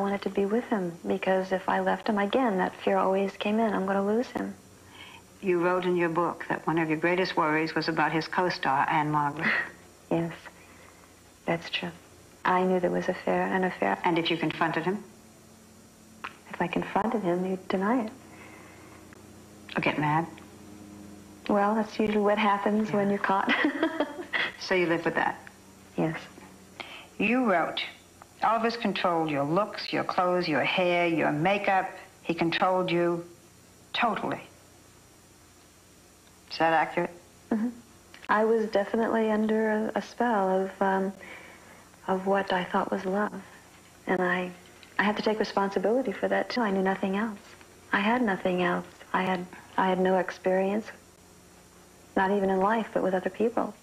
I wanted to be with him because if I left him again, that fear always came in. I'm going to lose him. You wrote in your book that one of your greatest worries was about his co-star, Ann-Margret. yes, that's true. I knew there was a affair, an affair. And if you confronted him? If I confronted him, he'd deny it. Or get mad? Well, that's usually what happens yeah. when you're caught. so you live with that? Yes. You wrote, Elvis controlled your looks, your clothes, your hair, your makeup. He controlled you totally. Is that accurate? Mm-hmm. I was definitely under a, a spell of um, of what I thought was love, and I I had to take responsibility for that too. I knew nothing else. I had nothing else. I had I had no experience, not even in life, but with other people.